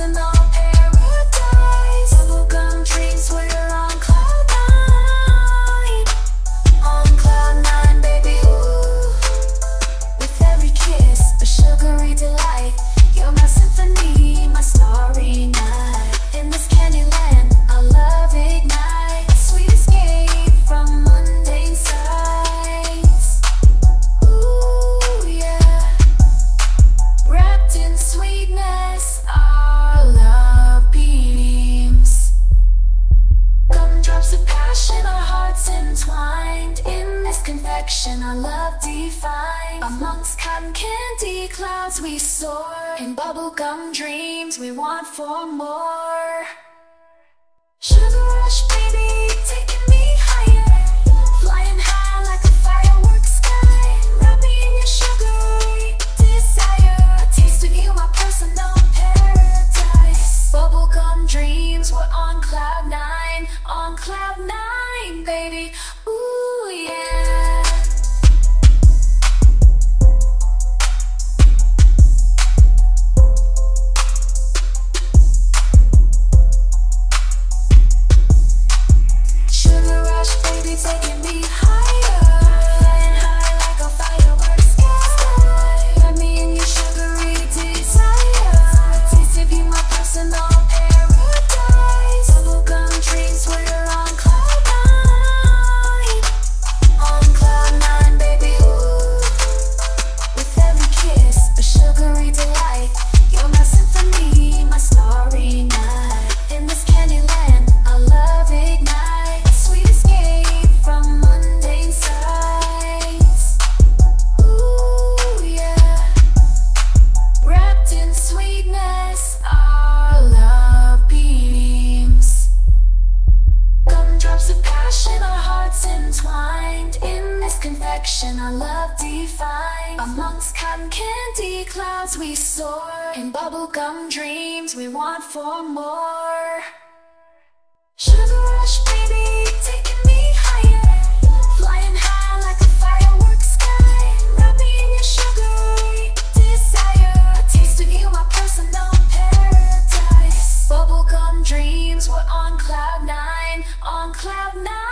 personal passion, our hearts entwined. In this confection, our love defined. Amongst cotton candy clouds we soar. In bubblegum dreams, we want for more. Sugar Rush, baby. drops of passion, our hearts entwined. In this confection, our love defined. Amongst cotton candy clouds we soar. In bubblegum dreams we want for more. Sugar rush, baby. cloud nine.